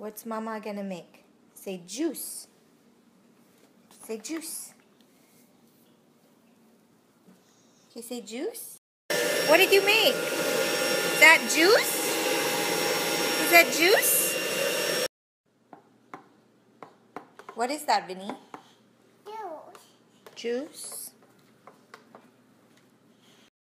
What's Mama gonna make? Say juice. Say juice. You say juice. What did you make? Is that juice? Is that juice? What is that, Vinny? Juice. Juice.